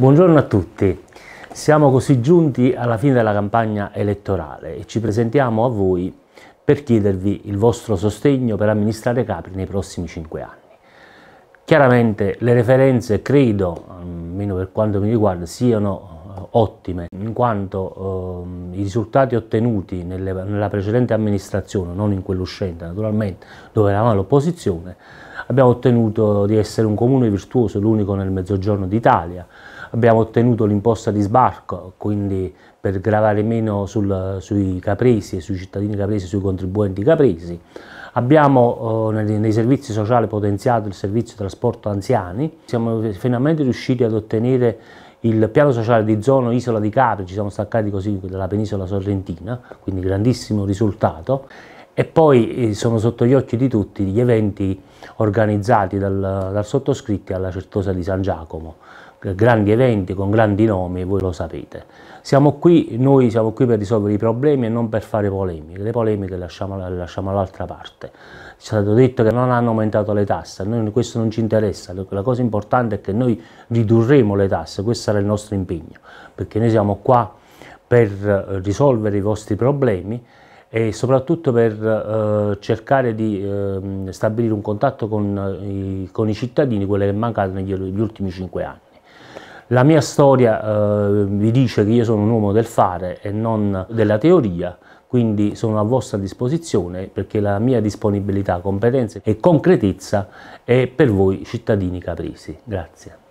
Buongiorno a tutti, siamo così giunti alla fine della campagna elettorale e ci presentiamo a voi per chiedervi il vostro sostegno per amministrare Capri nei prossimi cinque anni. Chiaramente le referenze, credo, almeno per quanto mi riguarda, siano eh, ottime, in quanto eh, i risultati ottenuti nelle, nella precedente amministrazione, non in quella uscente naturalmente, dove eravamo all'opposizione, abbiamo ottenuto di essere un comune virtuoso, l'unico nel mezzogiorno d'Italia, abbiamo ottenuto l'imposta di sbarco, quindi per gravare meno sul, sui capresi, sui cittadini capresi, sui contribuenti capresi. Abbiamo eh, nei, nei, servizi sociali potenziato il servizio trasporto anziani, siamo finalmente riusciti ad ottenere il piano sociale di zona Isola di Capri, ci siamo staccati così dalla penisola sorrentina, quindi grandissimo risultato e poi eh, sono sotto gli occhi di tutti gli eventi organizzati dal, dal sottoscritti alla Certosa di San Giacomo, grandi eventi con grandi nomi, voi lo sapete. Siamo qui, noi siamo qui per risolvere i problemi e non per fare polemiche, le polemiche le lasciamo, lasciamo all'altra parte. Ci è stato detto che non hanno aumentato le tasse, noi questo non ci interessa, la cosa importante è che noi ridurremo le tasse, questo sarà il nostro impegno, perché noi siamo qua per risolvere i vostri problemi e soprattutto per eh, cercare di eh, stabilire un contatto con i, con i cittadini, quello che è mancato negli, negli ultimi cinque anni. La mia storia eh, vi dice che io sono un uomo del fare e non della teoria, quindi sono a vostra disposizione perché la mia disponibilità, competenze e concretezza è per voi cittadini caprisi. Grazie.